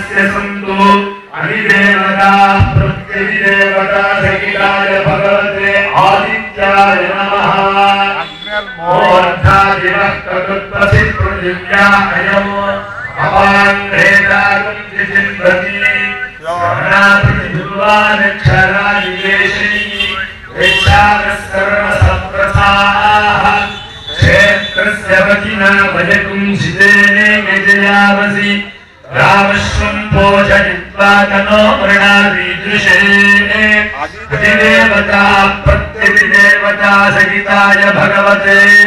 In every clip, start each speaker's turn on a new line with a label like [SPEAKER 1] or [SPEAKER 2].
[SPEAKER 1] स्य सन्तु अधिदेवता प्रत्यधिदेवता सहिताय भगवते आदित्याय नमः। मोर्धादिवः कटुत्पसि पृथिव्या अयम् अवान्धेतागम् जिजिन्वति क्षेत्रस्य वकिना वयकुंसितेने यजयावसि रामश्वं भोजयित्वा तनो मृणादीदृशे। अधिदेवता प्रत्यधिदेवता सहिताय भगवते।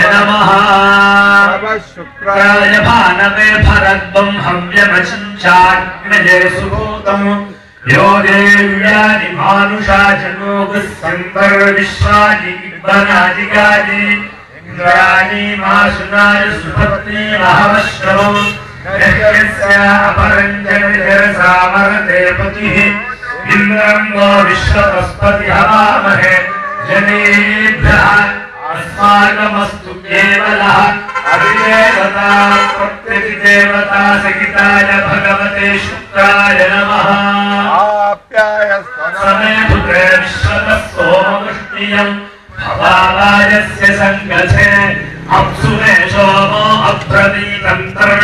[SPEAKER 1] नमः।
[SPEAKER 2] शुक्राय।
[SPEAKER 1] भानवे भरद्वं हव्यमचिञ्चाग्नये सुभूतम्। यो देव्यानि मानुषा जनोगः सन्तर्विश्वानि वनादिकानि इन्द्राणि मासुनाय सुभक्ति महवश्रवम् यस्यापरञ्जनिरसामरते पतिः इन्द्रम् वो विश्वतस्पति हवामहे जनेभ्यः अस्माकमस्तु केवलः अधिदेवता प्रत्यधिदेवता सहिताय भगवते शुक्राय नमः समे पुत्रे विश्वतः सोमवृष्टियम् भवावायस्य सङ्गथे अप्सुमे सोमो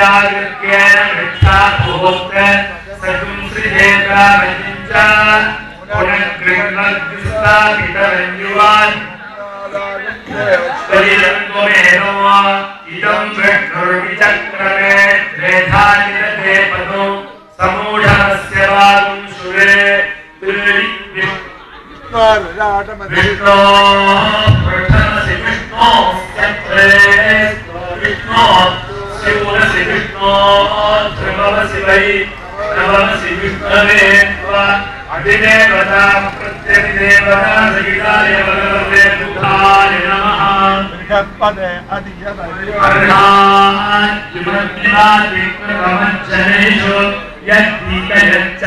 [SPEAKER 1] प्रतिजागृत्येन मिथ्याभूत्र सकुंसृजेतामहिञ्च पुनर्गृह्णद्विस्तापितरञ्जुवान् शरीरङ्गमेनो इदं विष्णुर्विचक्रमे त्रेधानिरथे पदो समूढस्य वागुं सुरे विष्णो, प्रथमसि विष्णो चक्रे विष्णो विष्णो ध्रुवसि वै नवमसि विष्णवे त्वा अधिदेवता प्रत्यधिदेवता भगवते बुधाय नमः
[SPEAKER 2] बृहत्पदे अधिशतयो
[SPEAKER 1] यद्दीकयच्च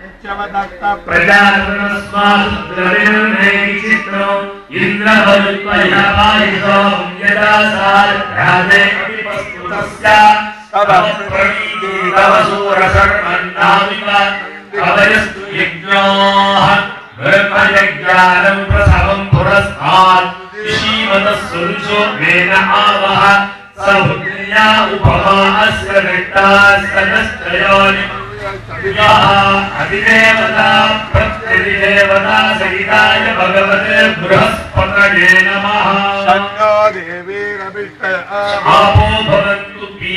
[SPEAKER 2] नित्यवदत्त
[SPEAKER 1] प्रजातनस्माद्रविर्नैचित्रम् इन्द्रवल्पयपायितोम् यदा साध्यादे अभिपस्तुतस्य तव प्रणीति ब्रह्मयज्ञानम् प्रसवम् पुरस्तात् ऋषीमतः सुरुचो मेन आवह। स भुग्न्या उपमा अस्य नष्टास्तनश्चयोनि अधिदेवता प्रत्यधिदेवता सहिताय भगवते बृहस्पतये नमः।
[SPEAKER 2] देवीरभिष्टय
[SPEAKER 1] आपो भवन्तु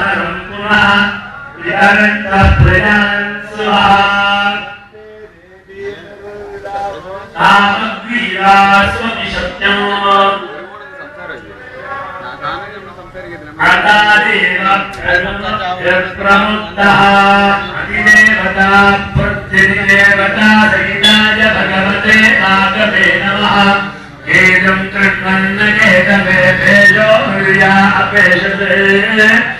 [SPEAKER 1] प्रत्ययक्रमीकसन्मातरं पुनः स्वविशत्यम् प्रमुक्तः अधिदेवता प्रत्यधिदेवता सहिताय भगवते आगमे नमः केदं कृष्णन्न केतमे भेजो हृया अपेशते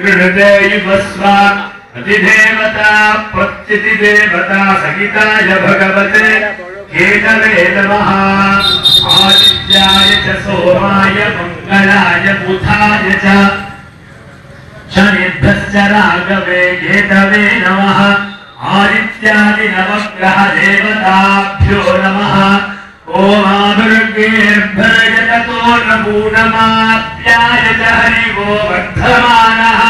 [SPEAKER 1] कृणुते युवस्वा अधिदेवता प्रत्यतिदेवता सहिताय भगवते। केतवे नमः आदित्याय च, सोमाय मङ्गलाय बुधाय च। शनिभ्यश्च राघवे, केतवे नमः। आदित्यादि नवग्रह देवताभ्यो नमः। ओमाभृगेर्भर्जततो नमूनमाप्याय च हरिवो वर्धमानः।